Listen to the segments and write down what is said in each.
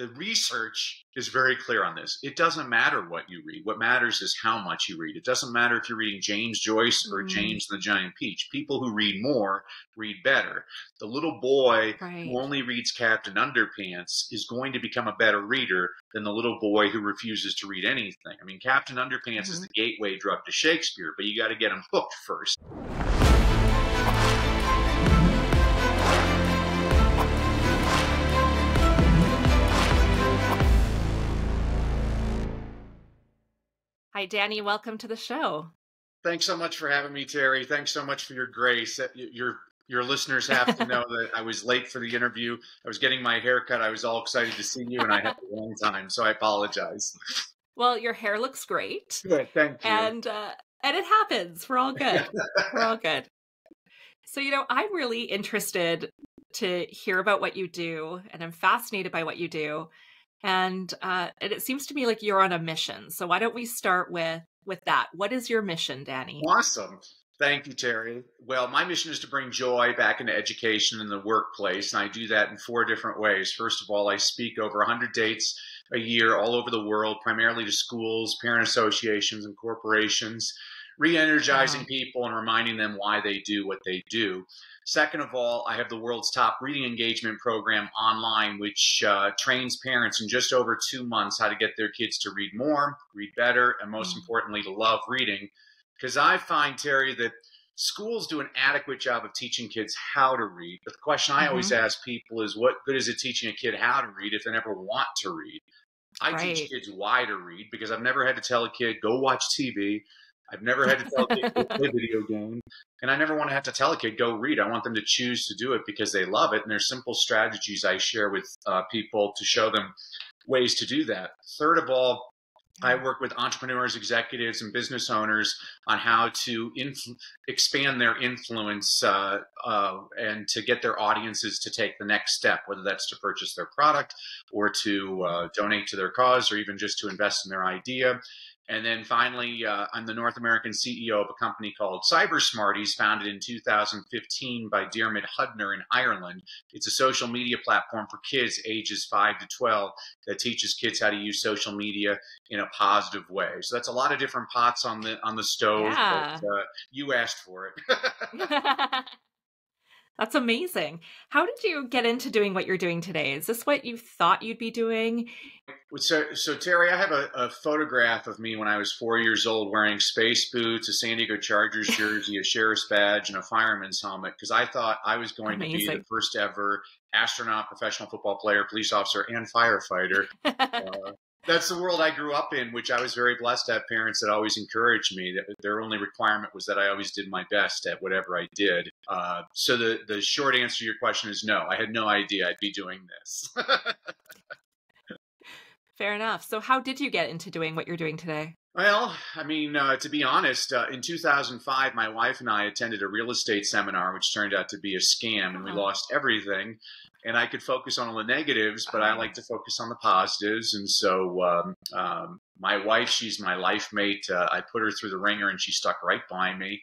the research is very clear on this. It doesn't matter what you read. What matters is how much you read. It doesn't matter if you're reading James Joyce or mm. James and the Giant Peach. People who read more read better. The little boy right. who only reads Captain Underpants is going to become a better reader than the little boy who refuses to read anything. I mean, Captain Underpants mm-hmm. is the gateway drug to Shakespeare, but you got to get him hooked first. Hi, Danny. Welcome to the show. Thanks so much for having me, Terry. Thanks so much for your grace. Your your listeners have to know that I was late for the interview. I was getting my hair cut. I was all excited to see you, and I had a long time, so I apologize. Well, your hair looks great. Good, thank you. And uh, and it happens. We're all good. We're all good. So you know, I'm really interested to hear about what you do, and I'm fascinated by what you do and uh, it seems to me like you're on a mission. So why don't we start with with that? What is your mission, Danny? Awesome. Thank you, Terry. Well, my mission is to bring joy back into education in the workplace, and I do that in four different ways. First of all, I speak over 100 dates a year all over the world, primarily to schools, parent associations, and corporations, re energizing wow. people and reminding them why they do what they do. Second of all, I have the world's top reading engagement program online, which uh, trains parents in just over two months how to get their kids to read more, read better, and most mm-hmm. importantly, to love reading. Because I find, Terry, that schools do an adequate job of teaching kids how to read. But the question I mm-hmm. always ask people is what good is it teaching a kid how to read if they never want to read? I right. teach kids why to read because I've never had to tell a kid, go watch TV. I've never had to tell a kid to play video game, and I never want to have to tell a kid go read. I want them to choose to do it because they love it, and there's simple strategies I share with uh, people to show them ways to do that. Third of all, I work with entrepreneurs, executives, and business owners on how to expand their influence uh, uh, and to get their audiences to take the next step, whether that's to purchase their product or to uh, donate to their cause or even just to invest in their idea. And then finally, uh, I'm the North American CEO of a company called Cyber Smarties, founded in 2015 by Diarmuid Hudner in Ireland. It's a social media platform for kids ages 5 to 12 that teaches kids how to use social media in a positive way. So that's a lot of different pots on the on the stove. Yeah. But, uh, you asked for it. That's amazing. How did you get into doing what you're doing today? Is this what you thought you'd be doing? So, so Terry, I have a, a photograph of me when I was four years old wearing space boots, a San Diego Chargers jersey, a sheriff's badge, and a fireman's helmet because I thought I was going amazing. to be the first ever astronaut, professional football player, police officer, and firefighter. uh, that's the world I grew up in, which I was very blessed to have parents that always encouraged me. That their only requirement was that I always did my best at whatever I did. Uh, so the the short answer to your question is no. I had no idea I'd be doing this. Fair enough. So how did you get into doing what you're doing today? Well, I mean, uh, to be honest, uh, in 2005, my wife and I attended a real estate seminar, which turned out to be a scam, and we uh-huh. lost everything and I could focus on all the negatives, but I like to focus on the positives. And so, um, um, my wife, she's my life mate. Uh, I put her through the ringer, and she stuck right by me.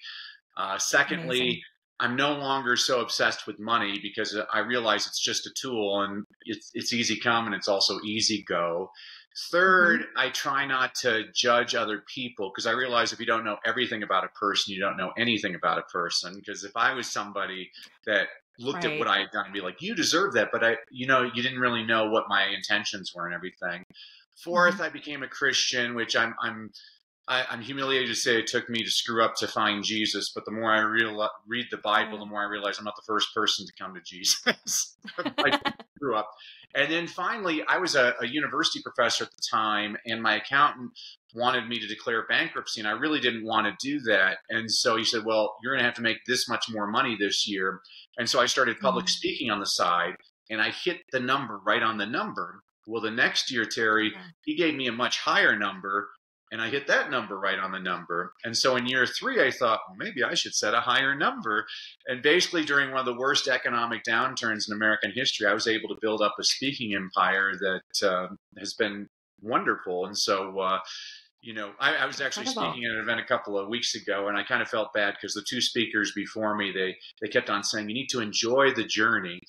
Uh, secondly, Amazing. I'm no longer so obsessed with money because I realize it's just a tool, and it's it's easy come and it's also easy go. Third, mm-hmm. I try not to judge other people because I realize if you don't know everything about a person, you don't know anything about a person. Because if I was somebody that looked right. at what I had done and be like, you deserve that, but I, you know, you didn't really know what my intentions were and everything. 4th mm-hmm. I became a Christian, which I'm, I'm, I, am i am humiliated to say it took me to screw up to find Jesus, but the more I real, read the Bible, the more I realize I'm not the first person to come to Jesus. I grew up. And then finally, I was a, a, university professor at the time, and my accountant wanted me to declare bankruptcy, and I really didn't want to do that. And so he said, Well, you're going to have to make this much more money this year. And so I started public mm-hmm. speaking on the side, and I hit the number right on the number. Well, the next year, Terry, he gave me a much higher number, and I hit that number right on the number. And so in year three, I thought, well, maybe I should set a higher number. And basically, during one of the worst economic downturns in American history, I was able to build up a speaking empire that uh, has been wonderful. And so, uh, you know, I, I was actually speaking at an event a couple of weeks ago, and I kind of felt bad because the two speakers before me they they kept on saying you need to enjoy the journey.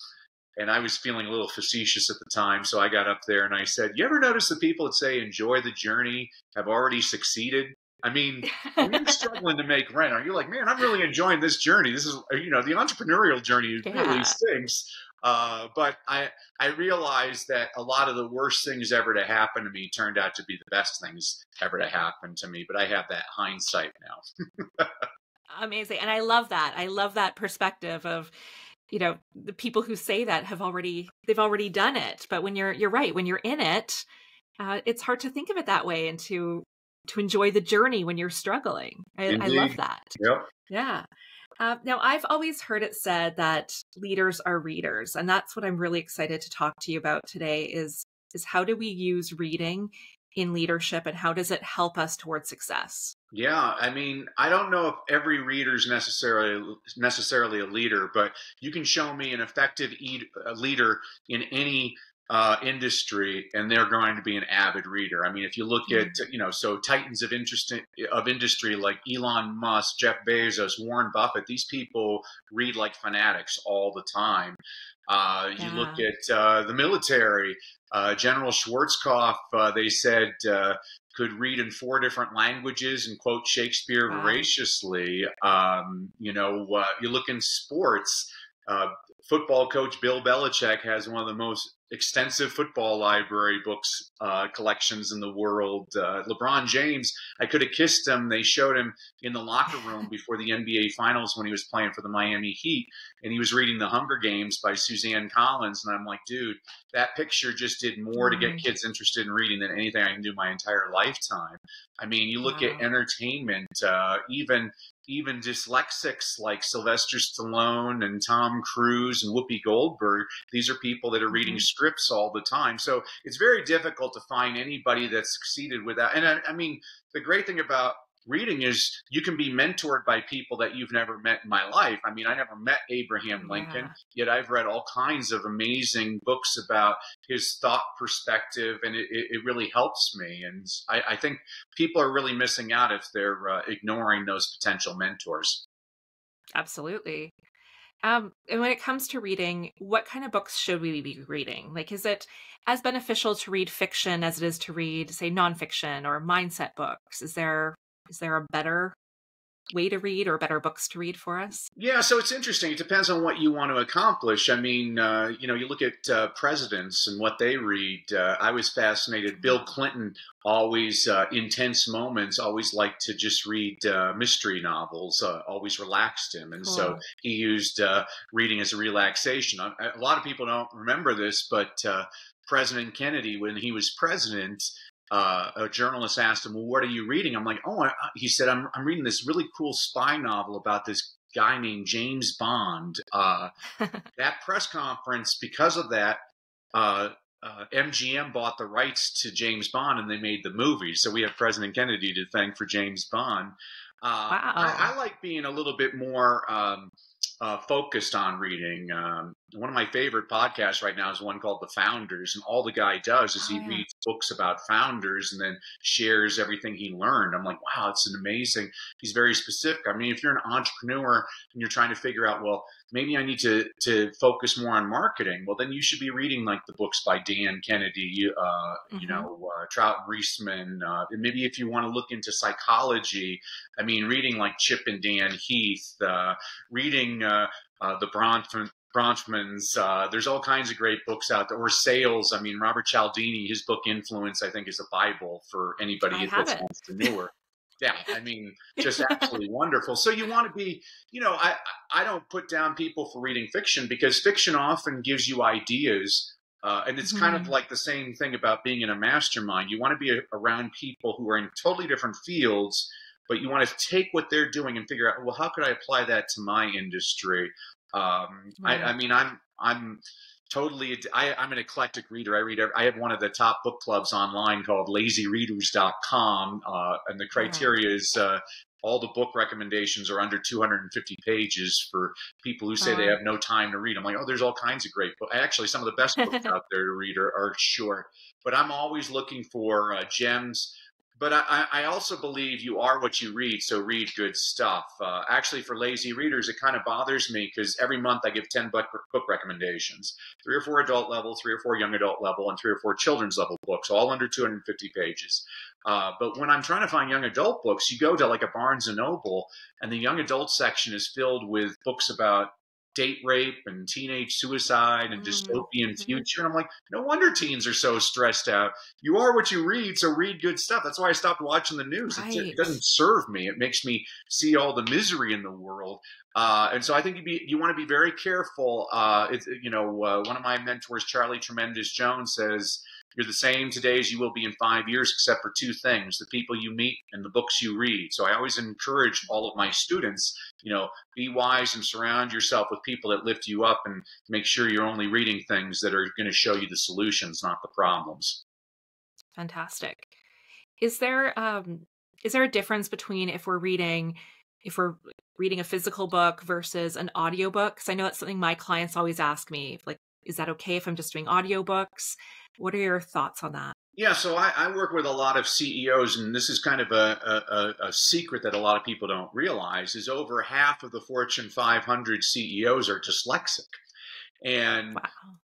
and I was feeling a little facetious at the time. So I got up there and I said, "You ever notice the people that say enjoy the journey have already succeeded?" I mean, when you're struggling to make rent, are you like, man, I'm really enjoying this journey? This is, you know, the entrepreneurial journey yeah. really stinks. Uh, but I I realized that a lot of the worst things ever to happen to me turned out to be the best things ever to happen to me. But I have that hindsight now. Amazing, and I love that. I love that perspective of you know the people who say that have already they've already done it but when you're you're right when you're in it uh, it's hard to think of it that way and to to enjoy the journey when you're struggling i, I love that yep. yeah uh, now i've always heard it said that leaders are readers and that's what i'm really excited to talk to you about today is is how do we use reading in leadership and how does it help us towards success? Yeah, I mean, I don't know if every reader is necessarily necessarily a leader, but you can show me an effective leader in any uh, industry, and they're going to be an avid reader. I mean, if you look mm-hmm. at you know, so titans of interest of industry like Elon Musk, Jeff Bezos, Warren Buffett, these people read like fanatics all the time. Uh, yeah. You look at uh, the military. Uh, General Schwarzkopf, uh, they said uh, could read in four different languages and quote Shakespeare wow. voraciously. Um, you know, uh, you look in sports. Uh, football coach Bill Belichick has one of the most extensive football library books uh, collections in the world. Uh, LeBron James, I could have kissed him. They showed him in the locker room before the NBA Finals when he was playing for the Miami Heat, and he was reading The Hunger Games by Suzanne Collins. And I'm like, dude, that picture just did more to get mm-hmm. kids interested in reading than anything I can do my entire lifetime. I mean, you look wow. at entertainment, uh, even even dyslexics like Sylvester Stallone and Tom Cruise and Whoopi Goldberg, these are people that are reading mm-hmm. scripts all the time. So it's very difficult to find anybody that succeeded without. And I, I mean, the great thing about reading is you can be mentored by people that you've never met in my life. I mean, I never met Abraham Lincoln, yeah. yet I've read all kinds of amazing books about his thought perspective, and it, it really helps me. And I, I, think people are really missing out if they're uh, ignoring those potential mentors. Absolutely. Um, and when it comes to reading, what kind of books should we be reading? Like, is it as beneficial to read fiction as it is to read, say, nonfiction or mindset books? Is there is there a better way to read or better books to read for us? Yeah, so it's interesting. It depends on what you want to accomplish. I mean, uh, you know, you look at uh, presidents and what they read. Uh, I was fascinated. Bill mm-hmm. Clinton always uh, intense moments, always liked to just read uh, mystery novels. Uh, always relaxed him, and cool. so he used reading as a relaxation. A, a, lot of people don't remember this, but President Kennedy, when he was president uh, a journalist asked him, "Well, what are you reading?" I'm like, "Oh," he said, "I'm I'm reading this really cool spy novel about this guy named James Bond." Uh, that press conference, because of that, uh, uh MGM bought the rights to James Bond, and they made the movie. So we have President Kennedy to thank for James Bond. Uh, wow. I, I, like being a little bit more. Um, uh, focused on reading. Um, one of my favorite podcasts right now is one called The Founders, and all the guy does is oh, he yeah. reads books about founders and then shares everything he learned. I'm like, wow, it's an amazing. He's very specific. I mean, if you're an entrepreneur and you're trying to figure out, well, maybe I need to to focus more on marketing. Well, then you should be reading like the books by Dan Kennedy, uh, mm-hmm. you know, uh, Trout Reisman. Uh, maybe if you want to look into psychology, I mean, reading like Chip and Dan Heath, uh, reading uh, uh, the Brafman, Brafmans. Uh, there's all kinds of great books out there. Or sales. I mean, Robert Cialdini, his book Influence, I think, is a bible for anybody that's entrepreneur. yeah, I mean, just absolutely wonderful. So you want to be, you know, I I don't put down people for reading fiction because fiction often gives you ideas. Uh, and it's mm-hmm. kind of mm-hmm. like the same thing about being in a mastermind. You want to be a, around people who are in totally different fields but you want to take what they're doing and figure out, well, how could I apply that to my industry? Um, right. I, I, mean, I'm I'm totally I, am an eclectic reader. I read. I have one of the top book clubs online called LazyReaders.com, uh, and the criteria is uh, all the book recommendations are under 250 pages for people who say they have no time to read. I'm like, oh, there's all kinds of great books. Actually, some of the best books out there to read are, are short. But I'm always looking for uh, gems but I, I, also believe you are what you read, so read good stuff. Uh, actually, for lazy readers, it kind of bothers me because every month I give 10 book, book recommendations three or four adult level, three or four young adult level, and three or four children's level books, all under 250 pages. Uh, but when I'm trying to find young adult books, you go to like a Barnes and Noble, and the young adult section is filled with books about date rape and teenage suicide and mm-hmm. dystopian mm-hmm. future. And I'm like, no wonder teens are so stressed out. You are what you read, so read good stuff. That's why I stopped watching the news. Right. It, it, doesn't serve me. It makes me see all the misery in the world. Uh, and so I think you be you want to be very careful. Uh, you know, uh, one of my mentors, Charlie Tremendous Jones, says you're the same today as you will be in five years, except for two things the people you meet and the books you read. So I always encourage all of my students, you know, be wise and surround yourself with people that lift you up and make sure you're only reading things that are going to show you the solutions, not the problems. Fantastic. Is there um is there a difference between if we're reading if we're reading a physical book versus an audiobook? Because I know that's something my clients always ask me, like, is that okay if I'm just doing audiobooks? What are your thoughts on that? Yeah, so I, I, work with a lot of CEOs, and this is kind of a, a, a, secret that a lot of people don't realize: is over half of the Fortune 500 CEOs are dyslexic, and wow.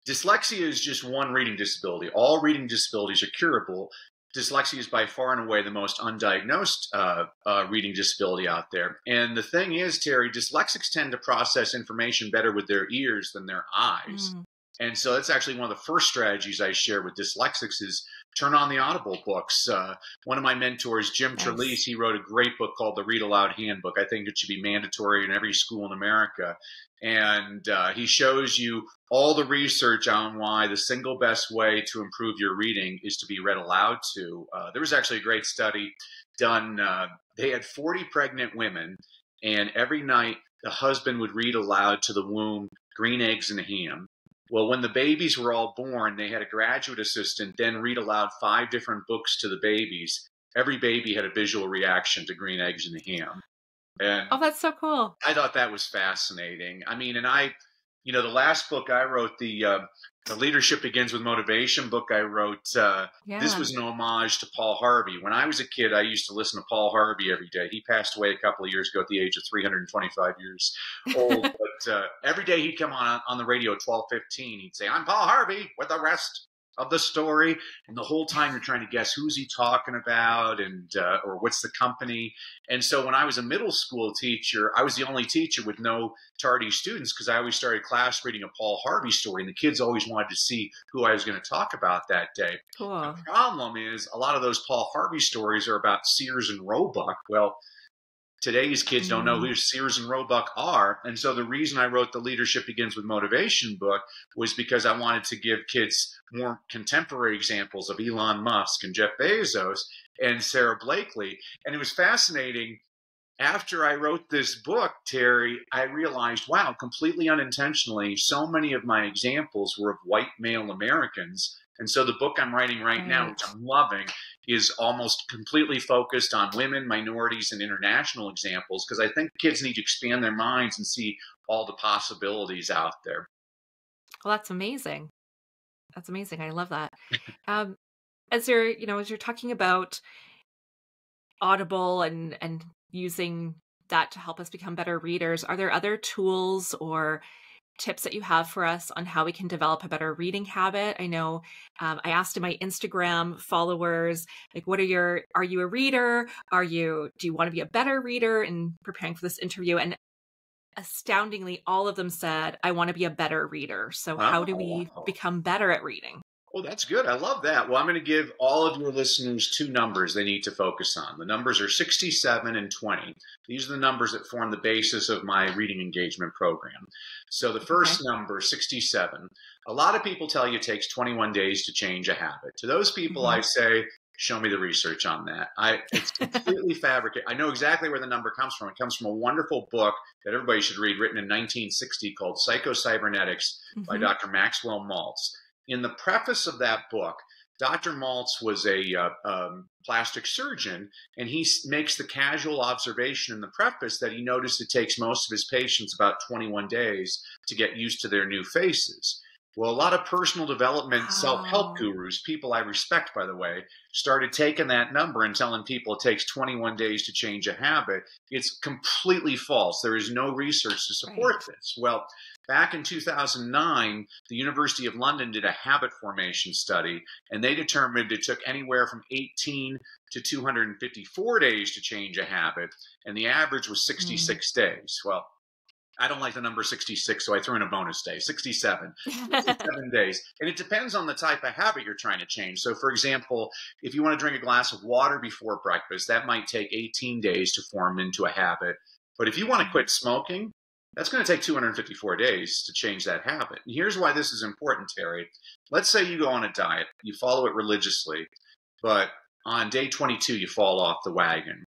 dyslexia is just one reading disability. All reading disabilities are curable. Dyslexia is by far and away the most undiagnosed uh, uh, reading disability out there. And the thing is, Terry, dyslexics tend to process information better with their ears than their eyes. Mm. And so that's actually one of the first strategies I share with dyslexics is turn on the Audible books. Uh, one of my mentors, Jim nice. Trelease, he wrote a great book called The Read Aloud Handbook. I think it should be mandatory in every school in America. And uh, he shows you all the research on why the single best way to improve your reading is to be read aloud to. Uh, there was actually a great study done. Uh, they had 40 pregnant women, and every night the husband would read aloud to the womb green eggs and ham well, when the babies were all born, they had a graduate assistant then read aloud five different books to the babies. Every baby had a visual reaction to green eggs and the ham. And oh, that's so cool. I thought that was fascinating. I mean, and I, you know, the last book I wrote, the uh, the leadership begins with motivation book i wrote uh, yeah. this was an homage to paul harvey. When i was a kid i used to listen to paul harvey every day. He passed away a couple of years ago at the age of 325 years old but uh, every day he'd come on on the radio at 1215 he'd say i'm paul harvey with the rest of the story and the whole time you're trying to guess who's he talking about and uh, or what's the company. And so when i was a middle school teacher i was the only teacher with no tardy students because i always started class reading a paul harvey story and the kids always wanted to see who i was going to talk about that day. Cool. the problem is a lot of those paul harvey stories are about sears and roebuck. Well Today's kids don't know who mm-hmm. Sears and Roebuck are. And so the reason I wrote the Leadership Begins with Motivation book was because I wanted to give kids more contemporary examples of Elon Musk and Jeff Bezos and Sara Blakely. And it was fascinating. After I wrote this book, Terry, I realized, wow, completely unintentionally, so many of my examples were of white male Americans and so the book I'm writing right, right. now, which I'm loving, is almost completely focused on women, minorities, and international examples because I think kids need to expand their minds and see all the possibilities out there. Well, that's amazing. That's amazing. I love that. um, as you're, you know, as you're talking about Audible and and using that to help us become better readers, are there other tools or tips that you have for us on how we can develop a better reading habit. I know um, i asked in my instagram followers like what are your are you a reader? Are you do you want to be a better reader in preparing for this interview? And astoundingly all of them said i want to be a better reader. So how do we become better at reading well, that's good. I love that. Well, I'm going to give all of your listeners two numbers they need to focus on. The numbers are 67 and 20. These are the numbers that form the basis of my reading engagement program. So the first okay. number, 67, a lot of people tell you it takes 21 days to change a habit. To those people, mm-hmm. I say, show me the research on that. I it's completely fabricated. I know exactly where the number comes from. It comes from a wonderful book that everybody should read, written in 1960, called Psychocybernetics mm-hmm. by Dr. Maxwell Maltz in the preface of that book, Dr. Maltz was a uh, um, plastic surgeon, and he makes the casual observation in the preface that he noticed it takes most of his patients about 21 days to get used to their new faces. Well, a lot of personal development, self help gurus, people I respect, by the way, started taking that number and telling people it takes 21 days to change a habit. It's completely false. There is no research to support Right. this. Well, back in 2009, the University of London did a habit formation study, and they determined it took anywhere from 18 to 254 days to change a habit, and the average was hmm. 66 days. Well, I don't like the number 66, so I threw in a bonus day 67 seven days. And it depends on the type of habit you're trying to change. So, for example, if you want to drink a glass of water before breakfast, that might take 18 days to form into a habit. But if you want to quit smoking, that's going to take 254 days to change that habit. And here's why this is important, Terry. Let's say you go on a diet, you follow it religiously, but on day 22, you fall off the wagon.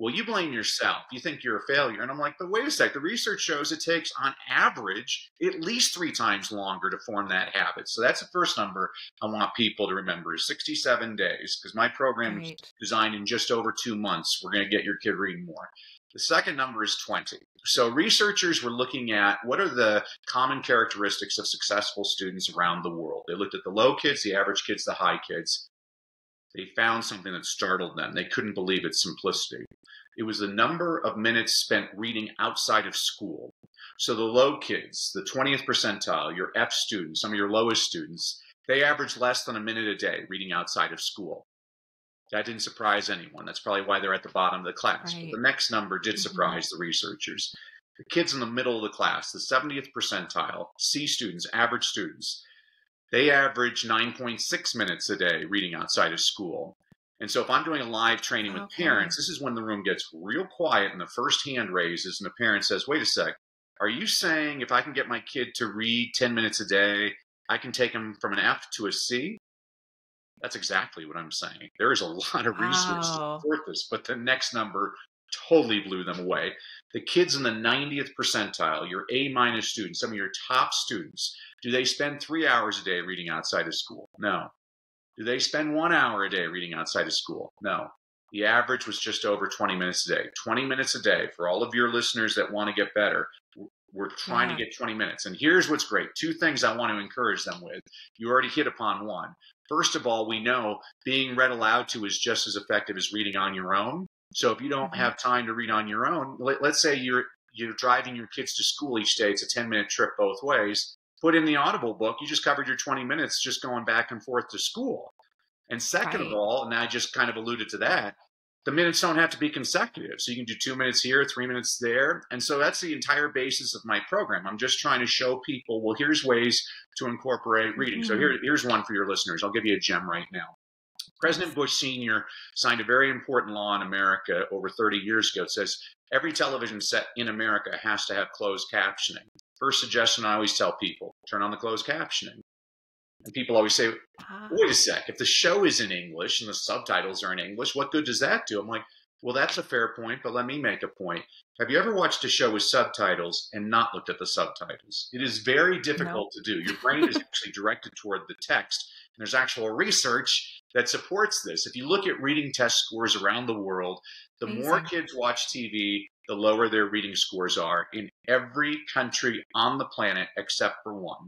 Well, you blame yourself. You think you're a failure. And I'm like, but wait a sec. The research shows it takes, on average, at least three times longer to form that habit. So that's the first number I want people to remember is 67 days, because my program is designed in just over two months. We're going to get your kid reading more. The second number is 20. So researchers were looking at what are the common characteristics of successful students around the world. They looked at the low kids, the average kids, the high kids. They found something that startled them. They couldn't believe its simplicity. It was the number of minutes spent reading outside of school. So the low kids, the 20th percentile, your F students, some of your lowest students, they average less than a minute a day reading outside of school. That didn't surprise anyone. That's probably why they're at the bottom of the class. Right. But the next number did Mhm. surprise the researchers. The kids in the middle of the class, the 70th percentile, C students, average students, they average 9.6 minutes a day reading outside of school. And so if I'm doing a live training with Okay. parents, this is when the room gets real quiet and the first hand raises and the parent says, wait a sec, are you saying if I can get my kid to read 10 minutes a day, I can take him from an F to a C? That's exactly what I'm saying. There is a lot of research to support this, but the next number totally blew them away. The kids in the 90th percentile, your A minus students, some of your top students, do they spend three hours a day reading outside of school? No. Do they spend one hour a day reading outside of school? No. The average was just over 20 minutes a day. 20 minutes a day for all of your listeners that want to get better. We're trying Yeah. to get 20 minutes. And here's what's great two things I want to encourage them with. You already hit upon one. First of all, we know being read aloud to is just as effective as reading on your own. So if you don't Mhm. have time to read on your own, let, let's say you're you're driving your kids to school each day. It's a 10 minute trip both ways. Put in the Audible book. You just covered your 20 minutes just going back and forth to school. And second Right. of all, and I just kind of alluded to that, the minutes don't have to be consecutive. So you can do two minutes here, three minutes there. And so that's the entire basis of my program. I'm just trying to show people, well, here's ways to incorporate reading. So Mhm. here, here's one for your listeners. I'll give you a gem right now. President Bush Sr. signed a very important law in America over 30 years ago. It says every television set in America has to have closed captioning. First suggestion I always tell people turn on the closed captioning. And people always say, Ah, wait a sec, if the show is in English and the subtitles are in English, what good does that do? I'm like, well, that's a fair point, but let me make a point. Have you ever watched a show with subtitles and not looked at the subtitles? It is very difficult to do. Your brain is actually directed toward the text. And there's actual research that supports this. If you look at reading test scores around the world, the more kids watch TV, the lower their reading scores are in every country on the planet except for one.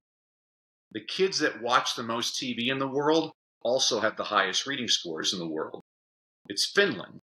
The kids that watch the most TV in the world also have the highest reading scores in the world. It's Finland.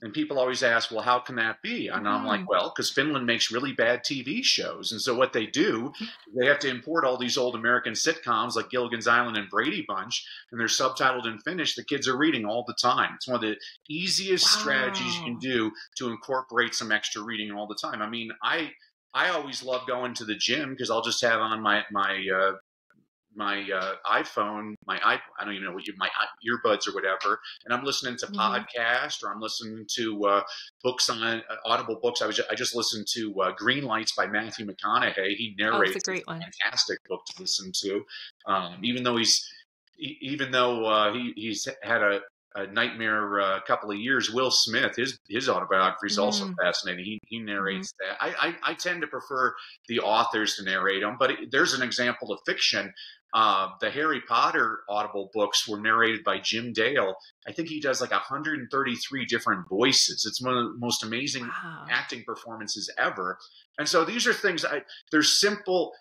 And people always ask, well, how can that be? And I'm like, well, because Finland makes really bad TV shows. And so what they do, they have to import all these old American sitcoms like Gilligan's Island and Brady Bunch, and they're subtitled in Finnish. The kids are reading all the time. It's one of the easiest strategies you can do to incorporate some extra reading all the time. I mean, I I always love going to the gym because I'll just have on my my uh, my uh, iPhone, my iP I don't even know what you my earbuds or whatever, and I'm listening to Mhm. podcast or I'm listening to uh, books on uh, Audible books. I was ju- I just listened to uh, Green Lights by Matthew McConaughey. He Oh, narrates. it's a great one. fantastic book to listen to. Um, even though he's even though uh, he he's had a, a nightmare uh, couple of years, Will Smith his his autobiography is also Mhm. fascinating. He he narrates that. I, I I tend to prefer the authors to narrate them, but it, there's an example of fiction. Uh, the Harry Potter audible books were narrated by Jim Dale. I think he does like 133 different voices. It's one of the most amazing Wow. acting performances ever. And so these are things I they're simple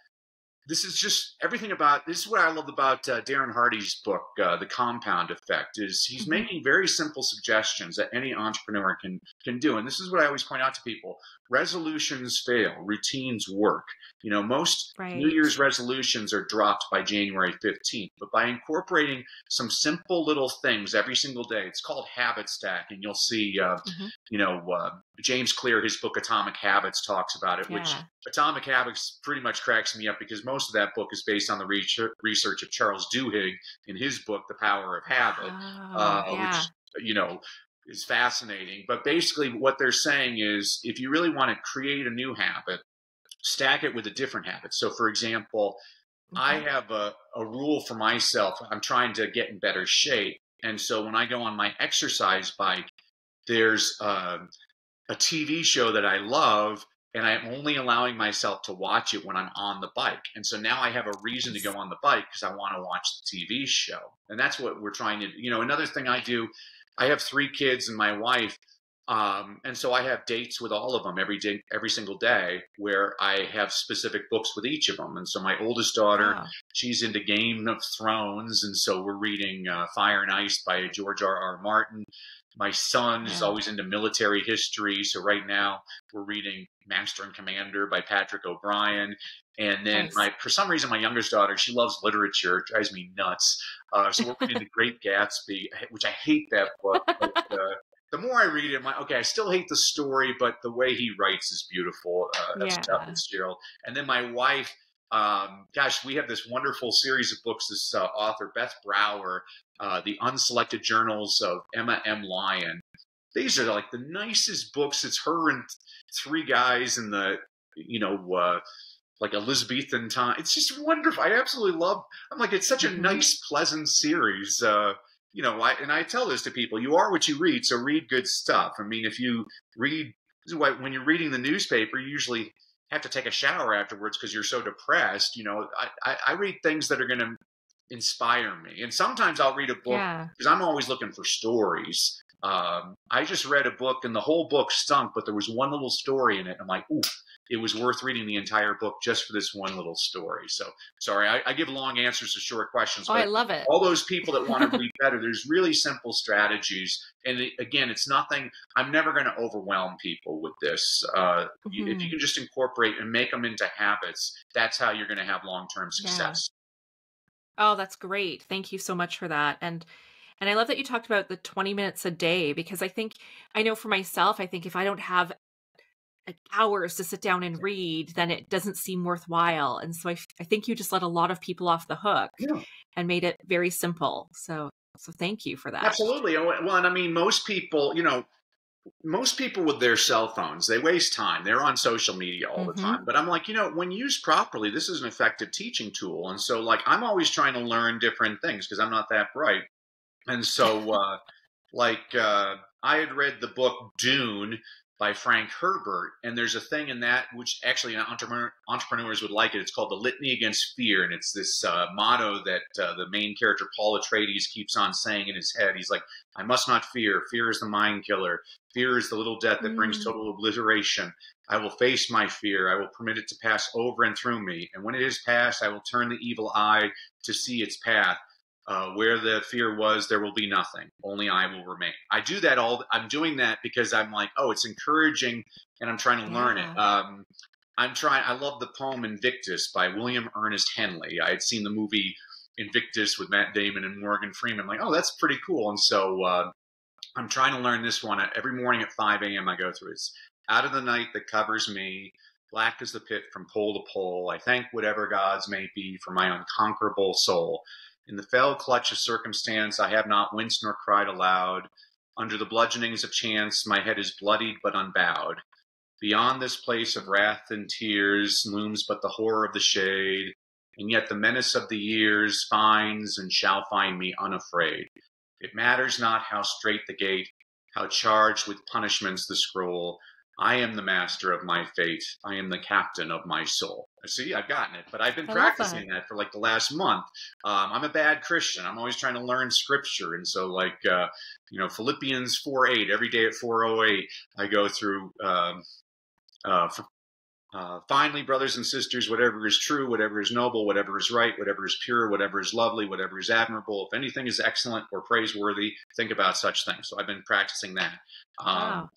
this is just everything about this is what I love about uh, Darren Hardy's book, uh, The Compound Effect, is he's mm-hmm. making very simple suggestions that any entrepreneur can can do. And this is what I always point out to people: resolutions fail, routines work. You know, most right. New Year's resolutions are dropped by January 15th, but by incorporating some simple little things every single day, it's called habit stack, and you'll see, uh, mm-hmm. you know, uh, James Clear, his book Atomic Habits, talks about it, yeah. which Atomic Habits pretty much cracks me up because most of that book is based on the research of Charles Duhigg in his book, The Power of Habit, oh, uh, yeah. which, you know, is fascinating. But basically, what they're saying is if you really want to create a new habit, stack it with a different habit. So, for example, mm-hmm. I have a, a rule for myself. I'm trying to get in better shape. And so when I go on my exercise bike, there's uh, a TV show that I love, and I'm only allowing myself to watch it when I'm on the bike. And so now I have a reason to go on the bike because I want to watch the TV show. And that's what we're trying to, you know, another thing I do, I have three kids and my wife. Um, and so I have dates with all of them every day, every single day, where I have specific books with each of them. And so my oldest daughter, wow. she's into Game of Thrones, and so we're reading uh, Fire and Ice by George R. R. Martin. My son is always into military history, so right now we're reading Master and Commander by Patrick O'Brian. And then nice. my, for some reason, my youngest daughter, she loves literature. It drives me nuts. Uh, so we're reading The Great Gatsby, which I hate that book. But, uh, the more I read it, I'm like, okay, I still hate the story, but the way he writes is beautiful. Uh, that's yeah. Fitzgerald. And then my wife, um, gosh, we have this wonderful series of books. This uh, author, Beth Brower, uh, The Unselected Journals of Emma M. Lyon. These are like the nicest books. It's her and three guys in the, you know, uh, like Elizabethan time. It's just wonderful. I absolutely love. I'm like, it's such a mm-hmm. nice, pleasant series. Uh, you know, I, and I tell this to people: you are what you read, so read good stuff. I mean, if you read when you're reading the newspaper, you usually have to take a shower afterwards because you're so depressed. You know, I, I, I read things that are going to inspire me, and sometimes I'll read a book because yeah. I'm always looking for stories. Um, I just read a book, and the whole book stunk, but there was one little story in it. I'm like, ooh, it was worth reading the entire book just for this one little story. So sorry, I, I give long answers to short questions. Oh, I love it. All those people that want to read better, there's really simple strategies. And it, again, it's nothing, I'm never going to overwhelm people with this. Uh, mm-hmm. you, if you mm-hmm. can just incorporate and make them into habits, that's how you're going to have long term success. Yeah. Oh, that's great. Thank you so much for that. And and I love that you talked about the 20 minutes a day because I think I know for myself, I think if I don't have hours to sit down and read, then it doesn't seem worthwhile. And so I, I think you just let a lot of people off the hook yeah. and made it very simple. So, so thank you for that. Absolutely. Oh, well, and I mean, most people, you know, most people with their cell phones, they waste time. They're on social media all mm-hmm. the time. But I'm like, you know, when used properly, this is an effective teaching tool. And so, like, I'm always trying to learn different things because I'm not that bright. And so, uh, like, uh, I had read the book Dune by Frank Herbert. And there's a thing in that which actually entrepreneur, entrepreneurs would like it. It's called the Litany Against Fear. And it's this uh, motto that uh, the main character, Paul Atreides, keeps on saying in his head. He's like, I must not fear. Fear is the mind killer. Fear is the little death that mm. brings total obliteration. I will face my fear. I will permit it to pass over and through me. And when it is past, I will turn the evil eye to see its path. Uh, where the fear was, there will be nothing. Only I will remain. I do that all. I'm doing that because I'm like, oh, it's encouraging, and I'm trying to yeah. learn it. Um, I'm trying. I love the poem Invictus by William Ernest Henley. I had seen the movie Invictus with Matt Damon and Morgan Freeman. I'm like, oh, that's pretty cool. And so uh, I'm trying to learn this one every morning at 5 a.m. I go through it. It's out of the night that covers me. Black as the pit from pole to pole. I thank whatever gods may be for my unconquerable soul. In the fell clutch of circumstance, I have not winced nor cried aloud. Under the bludgeonings of chance, my head is bloodied but unbowed. Beyond this place of wrath and tears looms but the horror of the shade, and yet the menace of the years finds and shall find me unafraid. It matters not how strait the gate, how charged with punishments the scroll, I am the master of my fate. I am the captain of my soul. See, I've gotten it, but I've been I practicing that. that. for like the last month. Um, I'm a bad Christian. I'm always trying to learn scripture, and so like uh, you know Philippians four eight every day at four oh eight I go through. Um, uh, uh, finally, brothers and sisters, whatever is true, whatever is noble, whatever is right, whatever is pure, whatever is lovely, whatever is admirable, if anything is excellent or praiseworthy, think about such things. So I've been practicing that. Um, Wow.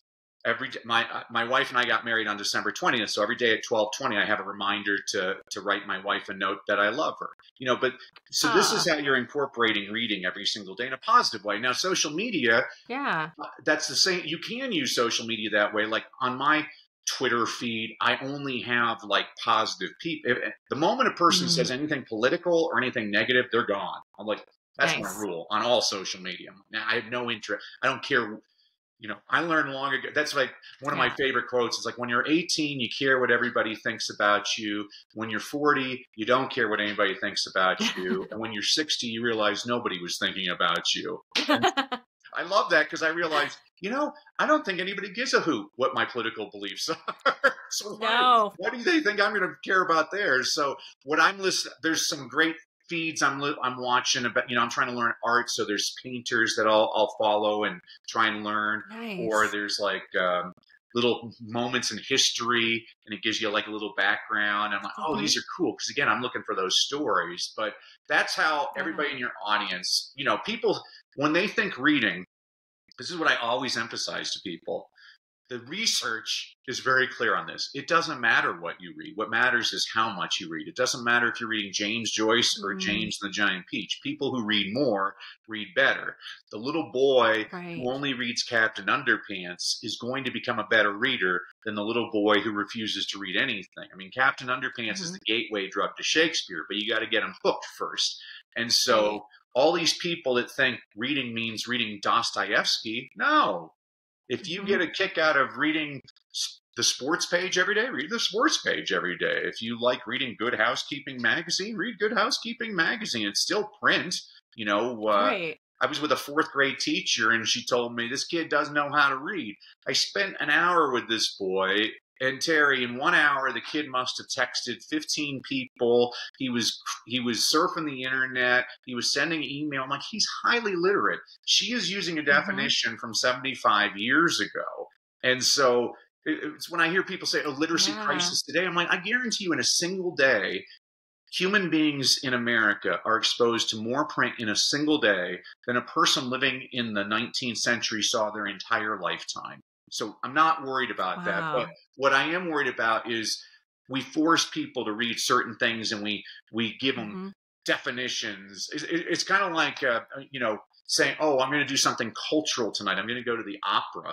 Every day, my uh, my wife and I got married on December twentieth, so every day at twelve twenty, I have a reminder to to write my wife a note that I love her. You know, but so this Ah. is how you're incorporating reading every single day in a positive way. Now, social media, Yeah. uh, that's the same. You can use social media that way. Like on my Twitter feed, I only have like positive people. The moment a person Mhm. says anything political or anything negative, they're gone. I'm like, that's Nice. my rule on all social media. Now, I have no interest. I don't care. You know, I learned long ago. That's like one of my favorite quotes. Is like when you're 18, you care what everybody thinks about you. When you're 40, you don't care what anybody thinks about you. and when you're 60, you realize nobody was thinking about you. I love that because I realized, you know, I don't think anybody gives a hoot what my political beliefs are. so why, No. why do they think I'm going to care about theirs? So what I'm listening, there's some great feeds I'm I'm watching about. You know, I'm trying to learn art, so there's painters that I'll I'll follow and try and learn. nice. Or there's like um, little moments in history, and it gives you like a little background. I'm like, oh, Mhm. these are cool because again, I'm looking for those stories. But that's how Yeah. everybody in your audience, you know, people when they think reading, this is what I always emphasize to people. The research is very clear on this. It doesn't matter what you read. What matters is how much you read. It doesn't matter if you're reading James Joyce or Mhm. James and the Giant Peach. People who read more read better. The little boy right. who only reads Captain Underpants is going to become a better reader than the little boy who refuses to read anything. I mean, Captain Underpants is Mhm. the gateway drug to Shakespeare, but you got to get him hooked first. And so, Right. all these people that think reading means reading Dostoevsky, no. If you get a kick out of reading the sports page every day, read the sports page every day. If you like reading Good Housekeeping magazine, read Good Housekeeping magazine. It's still print. You know, uh, right. I was with a fourth grade teacher and she told me this kid doesn't know how to read. I spent an hour with this boy and Terry in one hour the kid must have texted 15 people. He was he was surfing the internet, he was sending email. I'm like he's highly literate. She is using a Mhm. definition from 75 years ago. And so it's when I hear people say a literacy Yeah. crisis today, I'm like I guarantee you in a single day human beings in America are exposed to more print in a single day than a person living in the 19th century saw their entire lifetime. So I'm not worried about that. But what I am worried about is we force people to read certain things and we we give them Mhm. definitions. It's, it's kind of like uh, you know saying, "Oh, I'm going to do something cultural tonight. I'm going to go to the opera."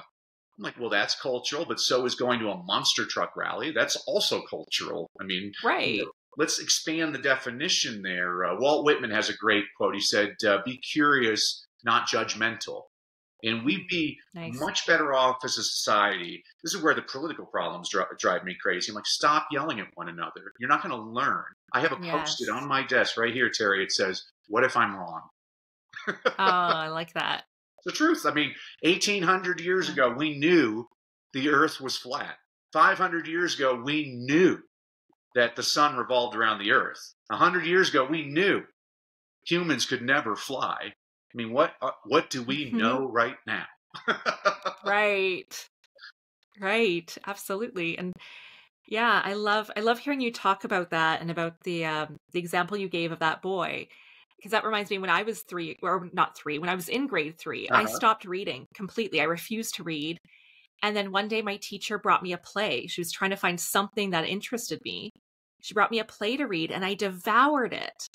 I'm like, "Well, that's cultural, but so is going to a monster truck rally. That's also cultural." I mean, Right. let's expand the definition there. Uh, Walt Whitman has a great quote. He said, uh, "Be curious, not judgmental." And we'd be mm, Nice. much better off as a society. This is where the political problems dri- drive me crazy. I'm like, stop yelling at one another. You're not going to learn. I have a post-it on my desk right here, Terry. It says, "What if I'm wrong?" oh, I like that. The truth. I mean, 1800 years ago, we knew the Earth was flat. 500 years ago, we knew that the sun revolved around the Earth. 100 years ago, we knew humans could never fly. I mean, what uh, what do we Mhm. know right now? Right. Right. Absolutely. And yeah, I love I love hearing you talk about that and about the um the example you gave of that boy. Because that reminds me when I was three or not three, when I was in grade 3 I Uh-huh. stopped reading completely. I refused to read. And then one day my teacher brought me a play. She was trying to find something that interested me. She brought me a play to read and I devoured it.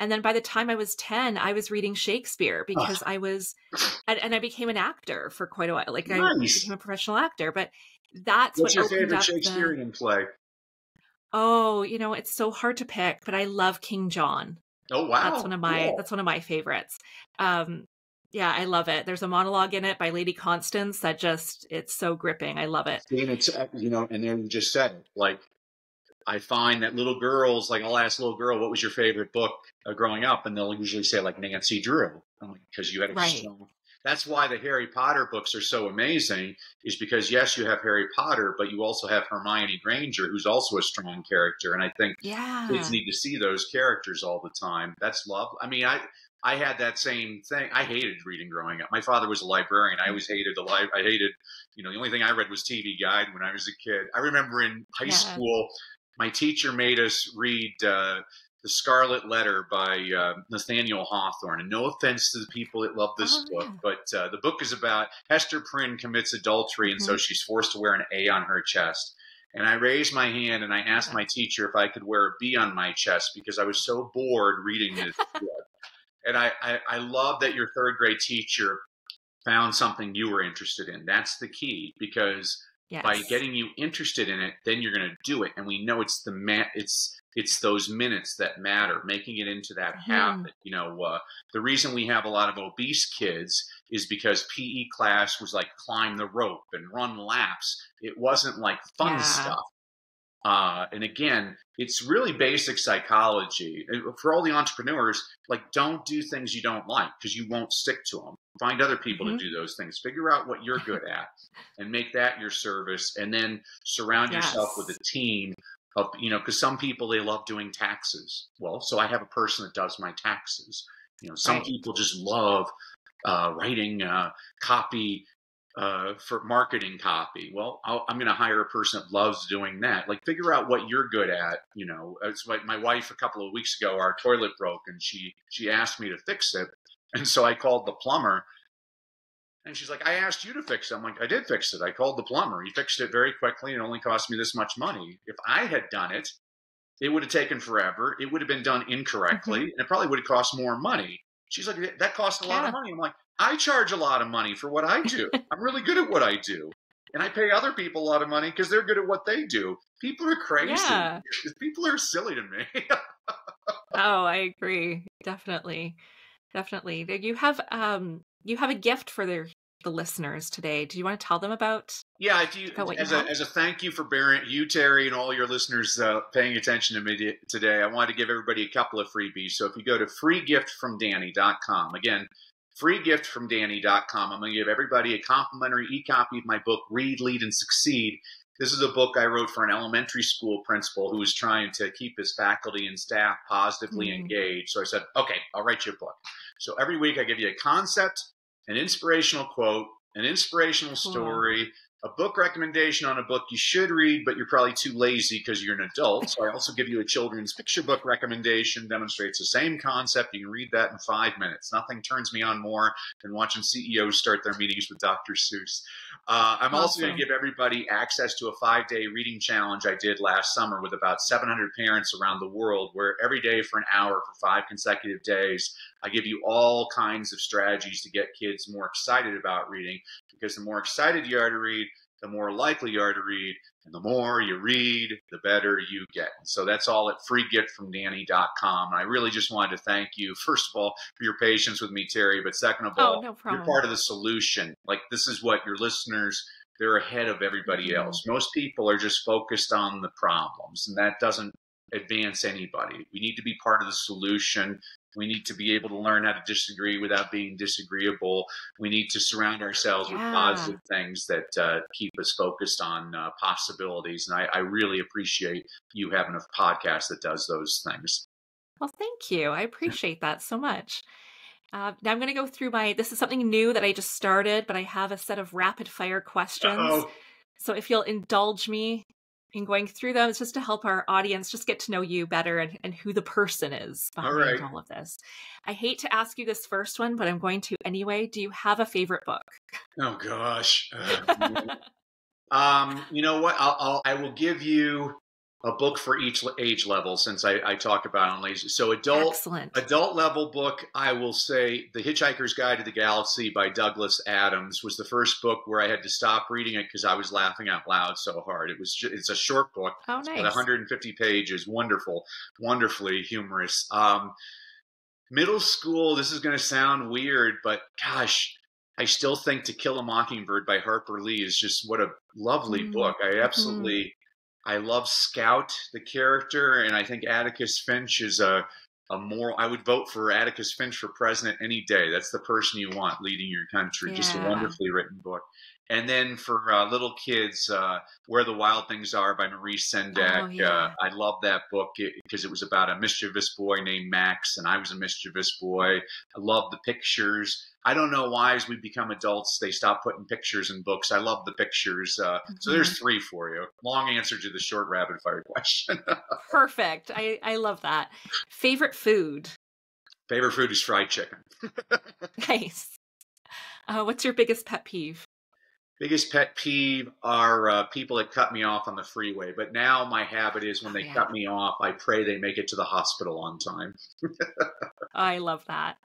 And then by the time I was 10, I was reading Shakespeare because I was and, and I became an actor for quite a while. Like I became a professional actor, but that's What's what your favorite up the- Shakespearean play? oh, you know, it's so hard to pick, but I love King John. Oh wow, That's one of my cool. that's one of my favorites. Um yeah, I love it. There's a monologue in it by Lady Constance that just it's so gripping. I love it. And it's uh, you know, and then you just said it. Like I find that little girls, like I'll ask a little girl, "What was your favorite book uh, growing up?" and they'll usually say like Nancy Drew. I'm like, because you had a Right. strong. that's why the Harry Potter books are so amazing, is because yes, you have Harry Potter, but you also have Hermione Granger, who's also a strong character. And I think yeah. kids need to see those characters all the time. That's love. I mean, I I had that same thing. I hated reading growing up. My father was a librarian. I always hated the li- I hated, you know, the only thing I read was TV Guide when I was a kid. I remember in high yeah. school, my teacher made us read uh, the Scarlet Letter by uh, Nathaniel Hawthorne. And no offense to the people that love this oh, book, yeah. but uh, the book is about Hester Prynne commits adultery, and mm-hmm. so she's forced to wear an A on her chest. And I raised my hand and I asked my teacher if I could wear a B on my chest because I was so bored reading this book. And I, I, I love that your third grade teacher found something you were interested in. That's the key because yes. by getting you interested in it, then you're going to do it. And we know it's the ma- it's it's those minutes that matter, making it into that mm-hmm. habit. You know, uh, the reason we have a lot of obese kids is because PE class was like climb the rope and run laps. It wasn't like fun yeah. stuff. Uh, and again, it's really basic psychology. For all the entrepreneurs, like don't do things you don't like because you won't stick to them. Find other people mm-hmm. to do those things. Figure out what you're good at and make that your service. And then surround yes. yourself with a team of, you know, because some people they love doing taxes. Well, so I have a person that does my taxes. You know, some right. people just love uh, writing uh, copy uh, for marketing copy. Well, i am going to hire a person that loves doing that. Like, figure out what you're good at. You know, it's like my wife a couple of weeks ago. Our toilet broke, and she she asked me to fix it, and so I called the plumber. And she's like, I asked you to fix it. I'm like, I did fix it. I called the plumber. He fixed it very quickly and it only cost me this much money. If I had done it, it would have taken forever. It would have been done incorrectly mm-hmm. and it probably would have cost more money. She's like, that costs a lot yeah. of money. I'm like, I charge a lot of money for what I do. I'm really good at what I do. And I pay other people a lot of money because they're good at what they do. People are crazy. Yeah. People are silly to me. oh, I agree. Definitely. Definitely. You have um you have a gift for the the listeners today. Do you want to tell them about? Yeah, if you, as, you a, as a thank you for bearing you, Teri, and all your listeners uh, paying attention to me today, I wanted to give everybody a couple of freebies. So if you go to freegiftfromdanny.com, again, freegiftfromdanny.com. I'm going to give everybody a complimentary e-copy of my book, Read, Lead, and Succeed. This is a book I wrote for an elementary school principal who was trying to keep his faculty and staff positively mm. engaged. So I said, okay, I'll write you a book. So every week I give you a concept, an inspirational quote, an inspirational story, a book recommendation on a book you should read, but you're probably too lazy because you're an adult. So I also give you a children's picture book recommendation, demonstrates the same concept. You can read that in five minutes. Nothing turns me on more than watching CEOs start their meetings with Dr. Seuss. Uh, I'm awesome. also going to give everybody access to a five day reading challenge I did last summer with about 700 parents around the world, where every day for an hour for five consecutive days, I give you all kinds of strategies to get kids more excited about reading because the more excited you are to read, the more likely you are to read. And the more you read, the better you get. So that's all at freegiftfromdanny.com. And I really just wanted to thank you, first of all, for your patience with me, Teri. But second of oh, all, no you're part of the solution. Like, this is what your listeners, they're ahead of everybody mm-hmm. else. Most people are just focused on the problems, and that doesn't advance anybody. We need to be part of the solution. We need to be able to learn how to disagree without being disagreeable. We need to surround ourselves yeah. with positive things that uh, keep us focused on uh, possibilities. And I, I really appreciate you having a podcast that does those things. Well, thank you. I appreciate that so much. Uh, now I'm going to go through my. This is something new that I just started, but I have a set of rapid fire questions. Uh-oh. So if you'll indulge me, in going through them. It's just to help our audience just get to know you better and, and who the person is behind all, right. all of this. I hate to ask you this first one, but I'm going to anyway. Do you have a favorite book? Oh gosh. Uh, um, you know what? I'll, I'll I will give you a book for each age level since I, I talk about on lazy. So adult Excellent. adult level book, I will say The Hitchhiker's Guide to the Galaxy by Douglas Adams was the first book where I had to stop reading it because I was laughing out loud so hard. It was just, it's a short book. Oh, nice. 150 pages, wonderful, wonderfully humorous. Um, middle school, this is going to sound weird, but gosh, I still think To Kill a Mockingbird by Harper Lee is just what a lovely mm-hmm. book. I absolutely I love Scout, the character, and I think Atticus Finch is a a moral. I would vote for Atticus Finch for president any day. That's the person you want leading your country. Yeah. Just a wonderfully written book. And then for uh, little kids, uh, Where the Wild Things Are by Maurice Sendak. Oh, yeah. uh, I love that book because it, was about a mischievous boy named Max, and I was a mischievous boy. I love the pictures. I don't know why, as we become adults, they stop putting pictures in books. I love the pictures. Mm-hmm. So there's mm-hmm. three for you. Long answer to the short rapid fire question. Perfect. I, I love that. Favorite food? Favorite food is fried chicken. nice. Uh, what's your biggest pet peeve? Biggest pet peeve are uh, people that cut me off on the freeway. But now my habit is when they yeah. cut me off, I pray they make it to the hospital on time. I love that.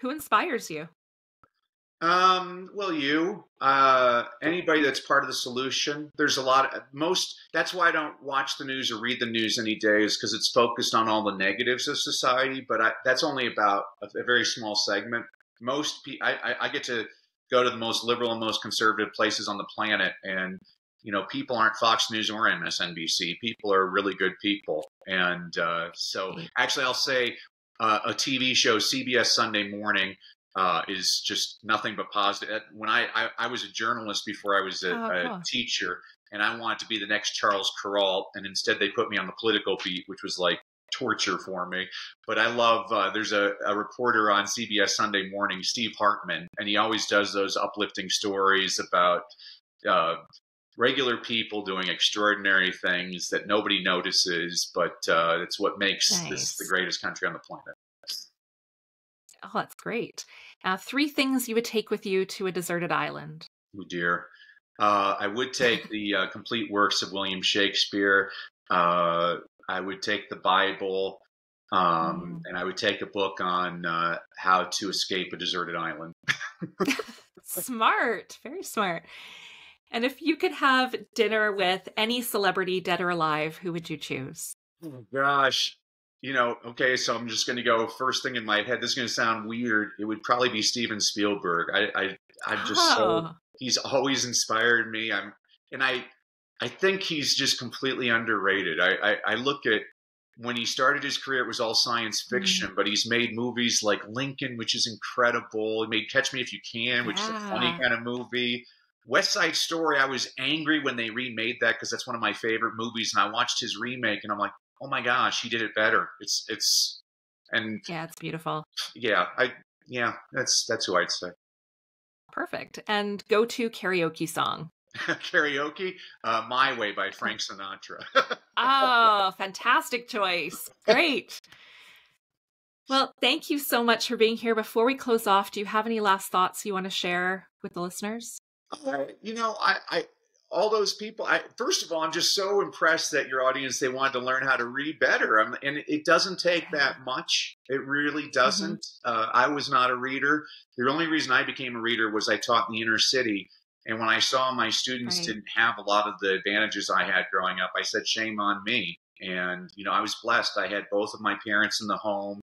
Who inspires you? Um, well, you, uh, anybody that's part of the solution. There's a lot of most. That's why I don't watch the news or read the news any days because it's focused on all the negatives of society. But I, that's only about a, a, very small segment. Most people, I, I get to go to the most liberal and most conservative places on the planet and you know people aren't fox news or msnbc people are really good people. And uh, so actually i'll say uh, a tv show cbs sunday morning uh, is just nothing but positive. When I, I, I was a journalist before i was a, oh, cool. a teacher and i wanted to be the next charles kuralt and instead they put me on the political beat which was like torture for me. But I love, uh, there's a, a, reporter on CBS Sunday Morning, Steve Hartman, and he always does those uplifting stories about uh, regular people doing extraordinary things that nobody notices, but uh, it's what makes nice. this the greatest country on the planet. Oh, that's great. Uh, three things you would take with you to a deserted island. Oh, dear. Uh, I would take the uh, complete works of William Shakespeare. I would take the Bible, um, mm. and I would take a book on uh, how to escape a deserted island. smart, very smart. And if you could have dinner with any celebrity, dead or alive, who would you choose? Oh gosh, you know, okay, so I'm just going to go first thing in my head. This is going to sound weird. It would probably be Steven Spielberg. I, I, I'm just oh. so he's always inspired me. I'm, and I, I think he's just completely underrated. I, I, I, look at when he started his career, it was all science mm-hmm. fiction, mm. but he's made movies like Lincoln, which is incredible. He made Catch Me If You Can, which yeah. is a funny kind of movie. West Side Story, I was angry when they remade that because that's one of my favorite movies, and I watched his remake, and I'm like, oh my gosh, he did it better. It's it's and yeah, it's beautiful. Yeah, I yeah, that's that's who I'd say. Perfect. And go to karaoke song. karaoke, uh, My Way by Frank Sinatra. oh, fantastic choice. Great. Well, thank you so much for being here. Before we close off, do you have any last thoughts you want to share with the listeners? Uh, you know, I, I all those people. I, first of all, I'm just so impressed that your audience they wanted to learn how to read better, um, and it doesn't take that much. It really mm-hmm. doesn't. Mm-hmm. Uh, I was not a reader. The only reason I became a reader was I taught in the inner city, and when I saw my students right. didn't have a lot of the advantages I had growing up, I said, shame on me. And, you know, I was blessed. I had both of my parents in the home.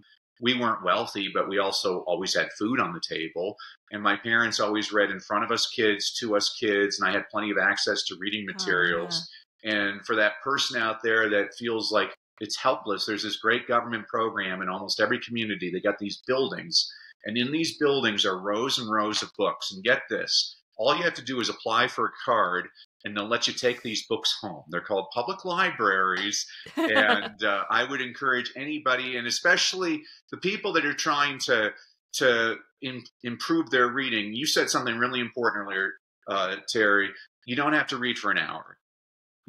We weren't wealthy, but we also always had food on the table. And my parents always read in front of us kids, to us kids, and I had plenty of access to reading oh, materials. Oh, yeah. And for that person out there that feels like it's helpless, there's this great government program in almost every community. They got these buildings, and in these buildings are rows and rows of books. And get this all you have to do is apply for a card and they'll let you take these books home. They're called public libraries. and uh, I would encourage anybody, and especially the people that are trying to, to in, improve their reading. You said something really important earlier, uh, Teri. You don't have to read for an hour.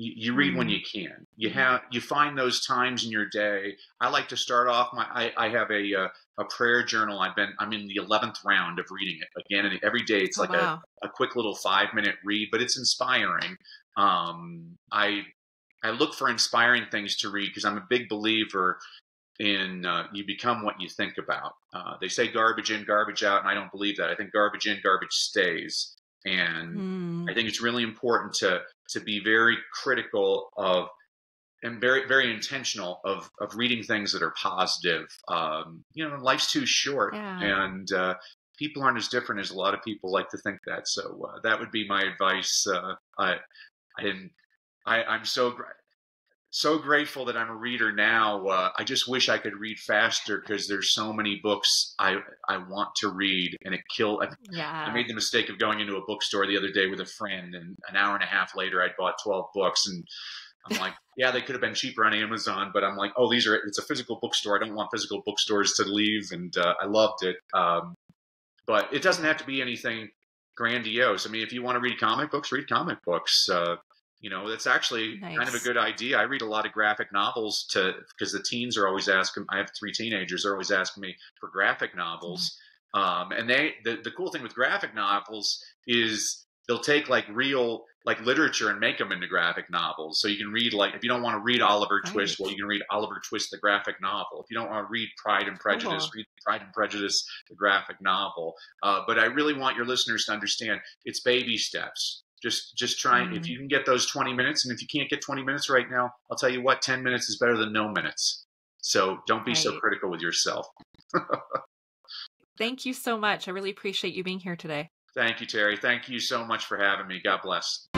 You, you read mm-hmm. when you can. You mm-hmm. have you find those times in your day. I like to start off my. I, I have a, a, uh, a prayer journal. I've been I'm in the eleventh round of reading it again, and every day it's oh, like wow. a, a quick little five minute read, but it's inspiring. Um, I I look for inspiring things to read because I'm a big believer in uh, you become what you think about. Uh, they say garbage in, garbage out, and I don't believe that. I think garbage in, garbage stays. And mm. I think it's really important to to be very critical of and very very intentional of of reading things that are positive. Um, you know, life's too short, yeah. and uh, people aren't as different as a lot of people like to think that. So uh, that would be my advice. Uh, I I didn't. I, I'm so so grateful that I'm a reader now. Uh, I just wish I could read faster because there's so many books I I want to read, and it kill. I, yeah. I made the mistake of going into a bookstore the other day with a friend, and an hour and a half later, I'd bought 12 books, and I'm like, yeah, they could have been cheaper on Amazon, but I'm like, oh, these are. It's a physical bookstore. I don't want physical bookstores to leave, and uh, I loved it. Um, but it doesn't have to be anything grandiose. I mean, if you want to read comic books, read comic books. Uh, you know, that's actually nice. kind of a good idea. I read a lot of graphic novels to because the teens are always asking. I have three teenagers; they're always asking me for graphic novels. Mm-hmm. Um, and they the, the cool thing with graphic novels is they'll take like real like literature and make them into graphic novels. So you can read like if you don't want to read Oliver right. Twist, well you can read Oliver Twist the graphic novel. If you don't want to read Pride and Prejudice, uh-huh. read Pride and Prejudice the graphic novel. Uh, but I really want your listeners to understand it's baby steps. Just just try mm. if you can get those 20 minutes and if you can't get 20 minutes right now, I'll tell you what 10 minutes is better than no minutes. So don't be right. so critical with yourself. Thank you so much. I really appreciate you being here today. Thank you, Teri. Thank you so much for having me. God bless.